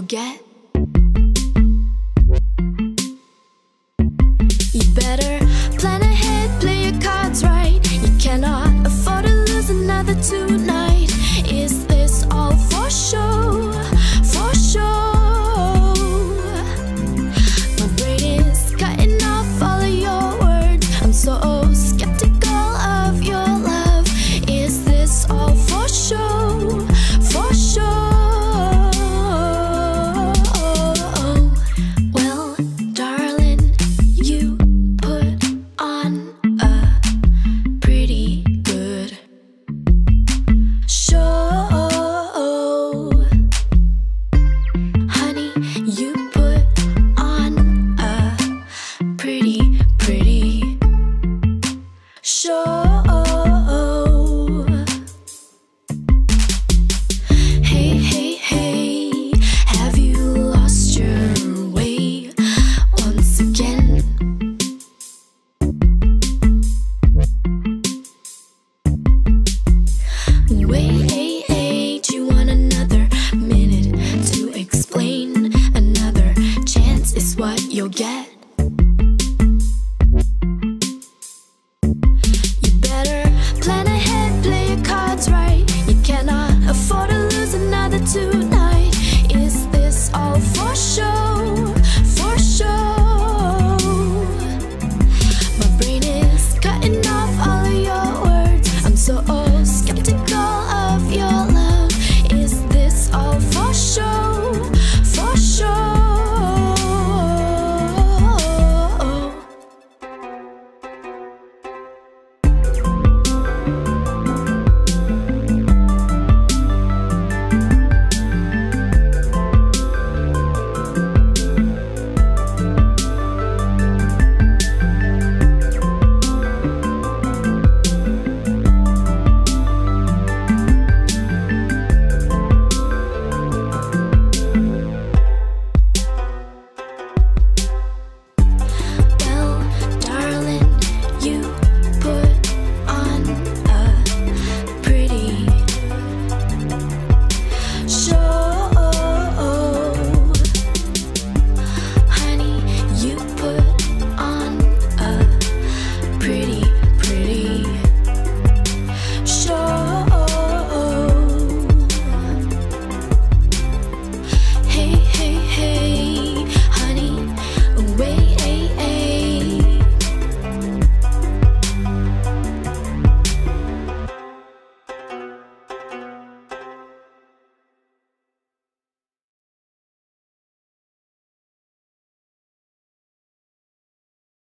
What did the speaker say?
you'll get. You better wait, you want another minute to explain. Another chance is what you'll get.